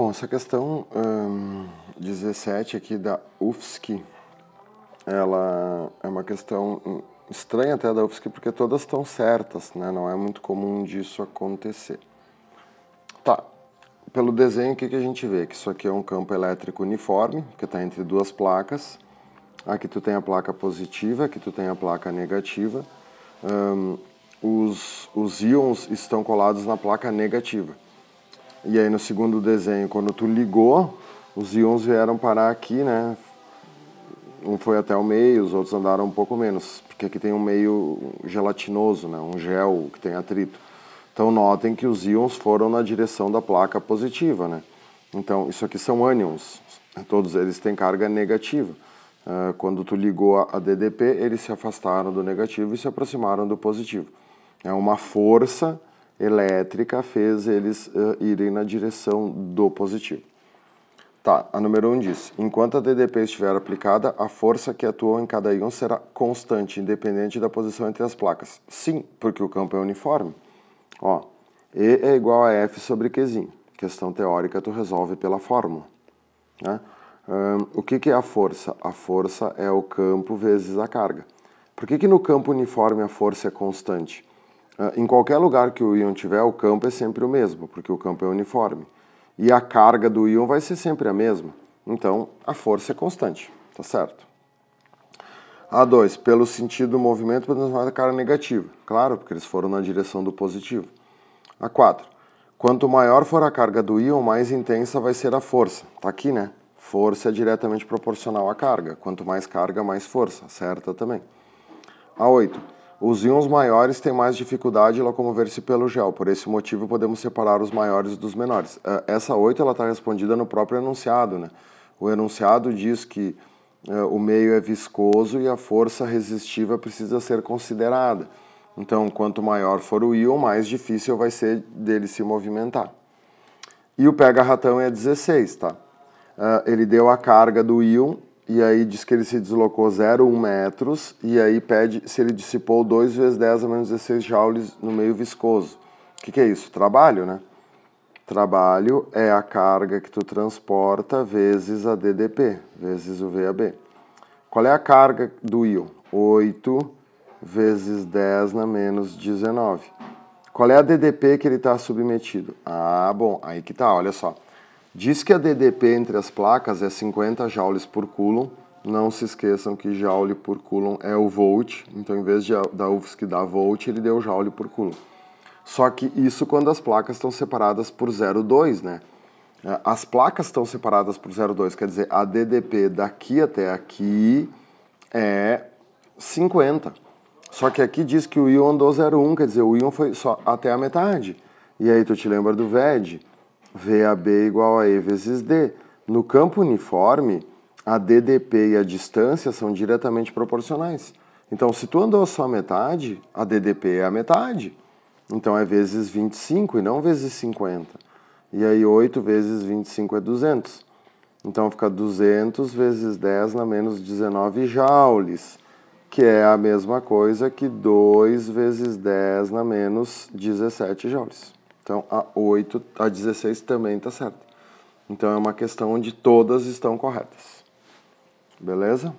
Bom, essa questão hum, 17 aqui da UFSC, ela é uma questão hum, estranha até da UFSC, porque todas estão certas, né? Não é muito comum disso acontecer. Tá, pelo desenho, o que, que a gente vê? Que isso aqui é um campo elétrico uniforme, que está entre duas placas. Aqui tu tem a placa positiva, aqui tu tem a placa negativa. Um, os, os íons estão colados na placa negativa. E aí no segundo desenho, quando tu ligou, os íons vieram parar aqui, né? Um foi até o meio, os outros andaram um pouco menos, porque aqui tem um meio gelatinoso, né? Um gel que tem atrito. Então notem que os íons foram na direção da placa positiva, né? Então isso aqui são ânions, todos eles têm carga negativa. Uh, quando tu ligou a DDP, eles se afastaram do negativo e se aproximaram do positivo. É uma força elétrica fez eles uh, irem na direção do positivo. Tá, a número 1 um diz: enquanto a DDP estiver aplicada, a força que atuou em cada íon será constante, independente da posição entre as placas. Sim, porque o campo é uniforme. Ó, E é igual a F sobre Qzinho. Questão teórica tu resolve pela fórmula. Né? Um, o que, que é a força? A força é o campo vezes a carga. Por que, que no campo uniforme a força é constante? Ah, em qualquer lugar que o íon tiver, o campo é sempre o mesmo, porque o campo é uniforme. E a carga do íon vai ser sempre a mesma. Então, a força é constante, tá certo? A2, pelo sentido do movimento, podemos chamar a carga negativa. Claro, porque eles foram na direção do positivo. A4, quanto maior for a carga do íon, mais intensa vai ser a força. Tá aqui, né? Força é diretamente proporcional à carga. Quanto mais carga, mais força. Certa também. A8, os íons maiores têm mais dificuldade em locomover-se pelo gel, por esse motivo podemos separar os maiores dos menores. É, essa 8 está respondida no próprio enunciado. Né? O enunciado diz que uh, o meio é viscoso e a força resistiva precisa ser considerada. Então, quanto maior for o íon, mais difícil vai ser dele se movimentar. E o pega-ratão é 16, tá? Uh, ele deu a carga do íon e aí diz que ele se deslocou 0,1 metros, e aí pede se ele dissipou 2 vezes 10 a menos 16 joules no meio viscoso. O que, que é isso? Trabalho, né? Trabalho é a carga que tu transporta vezes a DDP, vezes o VAB. Qual é a carga do íon? 8 vezes 10 na menos 19. Qual é a DDP que ele está submetido? Ah, bom, aí que tá, olha só. Diz que a DDP entre as placas é 50 joules por coulomb. Não se esqueçam que joule por coulomb é o volt. Então, em vez de, da UFSC dar volt, ele deu joule por coulomb. Só que isso quando as placas estão separadas por 0,2, né? É, as placas estão separadas por 0,2, quer dizer, a DDP daqui até aqui é 50. Só que aqui diz que o íon andou 0,1, quer dizer, o íon foi só até a metade. E aí tu te lembra do VED, VAB igual a E vezes D. No campo uniforme, a DDP e a distância são diretamente proporcionais. Então, se tu andou só metade, a DDP é a metade. Então, é vezes 25 e não vezes 50. E aí, 8 vezes 25 é 200. Então, fica 200 vezes 10 na menos 19 joules, que é a mesma coisa que 2 vezes 10 na menos 17 joules. Então a 8, a 16 também está certa. Então é uma questão onde todas estão corretas. Beleza?